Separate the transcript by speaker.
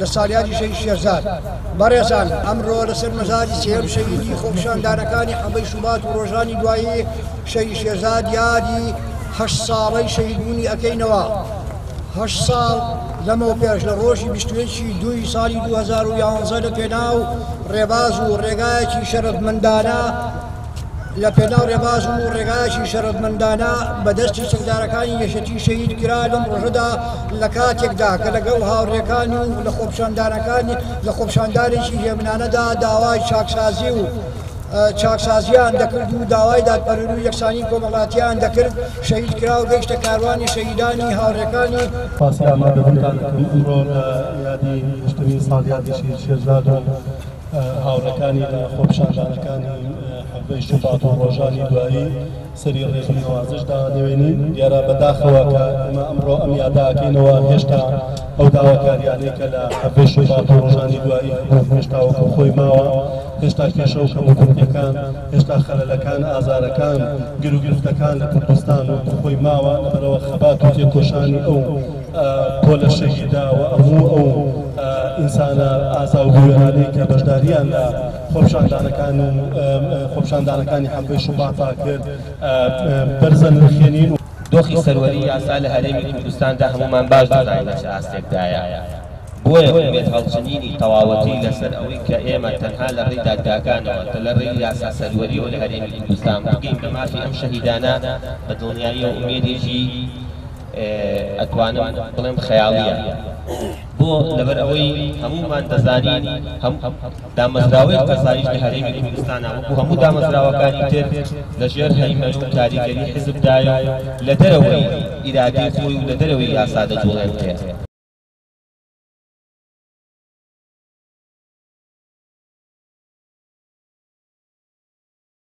Speaker 1: لە ساڵیادی شەهید شێرزاد بەڕێزان ئەمڕۆ لەسەر مەزاری سێم شەهیدی خۆپشاندانەکانی حەبەی شوبات و ڕۆژانی دوایی شەهید شێرزاد یادی هە ساڵی شەهیدبوونی ئەەکەینەوە هە ساڵ لەمە پێش لە ڕۆژی بیستوێکی دوی ساڵی 2011 لە پێناو ڕێباز و ڕێگایەکی شەرەفمەندانە لە پێناو ڕێباز و ڕێگایەکی شەرەفمەندانە بە دەستی چەکدارەکانی یەکێتی شەهید کرا لەم ڕۆژەدا لە کاتێکدا کە لەگەڵ هاوڕێکان و لە خۆپشاندانەکانی لە خۆپشاندانێکی هێمنانەدا داوای چاکسازی و چاکسازیان دەکرد و داوای دادپەروەر و یەکسانی کۆمەڵاتیان دەکرد شەهید کرا و گەیشتە کاروانی شەهیدانی هاوڕێکانی
Speaker 2: پاسەرامادەبووتان ئەمڕۆ لە یادی هەشتمین ساڵیادی شەهید شێرزاد و هاوڕێکانی لە خۆپیشاندانەکانی حەڤدە ی شوبات و ڕۆژانی دوایی سەری ڕێزو نەوازش دادەوێنین. دیارە بەداخەوە کە ئێمە ئەمڕۆ ئەم یادە ئەکەینەوە هێشتا ئەو داواکاریانەی کە لە حەڤدە ی شوبات و ڕۆژانی دوایی هەبوو هێشتا وەکو خۆی ماوە، هێشتا کێشە و کەم و کورتیەکان، هێشتا خەلەلەکان، ئازارەکان، گرو گرفتەکان لە کوردستان وەکو خۆی ماوە لەبەرئەوە خەبات و تێکۆشانی ئەو کۆلەشێکی دا و هەموو ئەو ئینسانە ئازا و بوێرانەی کە بەشداریان لە خۆپشاندانەکان و خۆپشاندانەکانی حەڤدەی شوباتا کرد بەرزە نرخێنین و
Speaker 3: دۆخی سەروەری یاسا لە هەرێمی کوردستاندا هەموومان باش دەزانین لە چ ئاستێکدایە، بۆیە ئومێد هەڵچنینی تەواوەتی لەسەر ئەوەی کە ئێمە تەنها لە ڕێی دادگاکانەوە تە لە ڕێی یاسا سەروەریەوە لە هەرێمی کوردستان بگەین بە مافی ئەم شەهیدانە بە دڵنیاییەوە ئومێدێکی ئەتوانم بڵێم خەیاڵیە بۆ لەبەر ئەوەی هەموومان دەزانین هەم دامەزراوەی ئاسایش لە هەرێمی کوردستانە وەکو هەموو دامەزراوەکانی تر لە ژێر هەیمەن و کاریگەری حزب دایە و لە دەرەوەی ئیرادەی خۆی و لە دەرەوەی یاسا دەجوڵێنتێ.